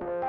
아